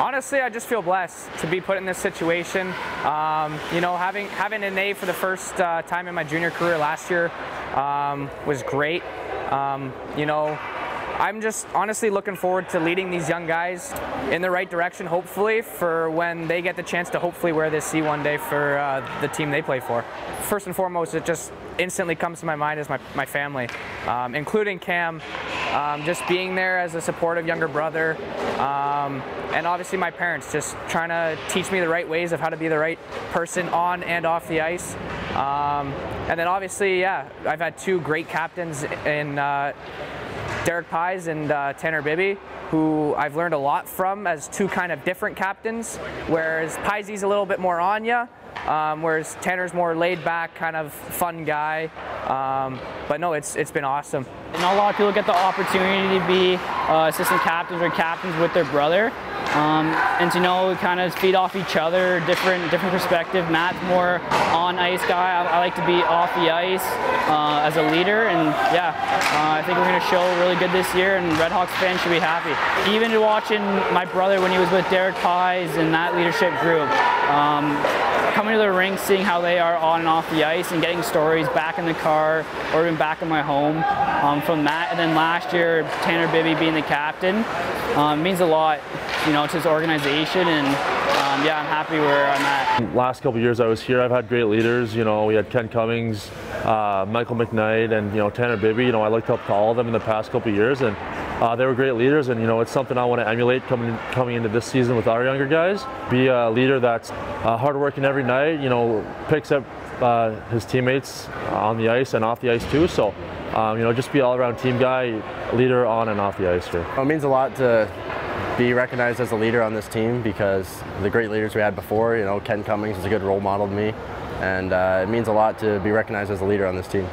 honestly, I just feel blessed to be put in this situation. Um, you know, having having an A for the first uh, time in my junior career last year um, was great. Um, you know, I'm just honestly looking forward to leading these young guys in the right direction, hopefully, for when they get the chance to hopefully wear this C one day for uh, the team they play for. First and foremost, it just instantly comes to my mind is my, my family, um, including Cam, um, just being there as a supportive younger brother, um, and obviously my parents, just trying to teach me the right ways of how to be the right person on and off the ice. Um, and then obviously, yeah, I've had two great captains in uh, Derek Pies and uh, Tanner Bibby, who I've learned a lot from as two kind of different captains, whereas Piesy's a little bit more on ya, um, whereas Tanner's more laid back, kind of fun guy. Um, but no, it's it's been awesome. Not a lot of people get the opportunity to be uh, assistant captains or captains with their brother. Um, and to know we kind of feed off each other, different different perspective. Matt's more on ice guy. I, I like to be off the ice uh, as a leader, and yeah, uh, I think we're going to show really good this year, and Redhawks fans should be happy. Even watching my brother when he was with Derek Pies and that leadership group. Um, coming to the rink, seeing how they are on and off the ice, and getting stories back in the car or even back in my home um, from that. And then last year, Tanner Bibby being the captain um, means a lot, you know, to his organization. And um, yeah, I'm happy where I'm at. Last couple years I was here, I've had great leaders. You know, we had Ken Cummings, uh, Michael McKnight, and you know Tanner Bibby. You know, I looked up to all of them in the past couple years, and uh, they were great leaders. And you know, it's something I want to emulate coming coming into this season with our younger guys. Be a leader that's uh, hardworking every night. You know, picks up uh, his teammates on the ice and off the ice too. So, um, you know, just be all around team guy, leader on and off the ice here. It means a lot to be recognized as a leader on this team because the great leaders we had before, you know, Ken Cummings is a good role model to me. And uh, it means a lot to be recognized as a leader on this team.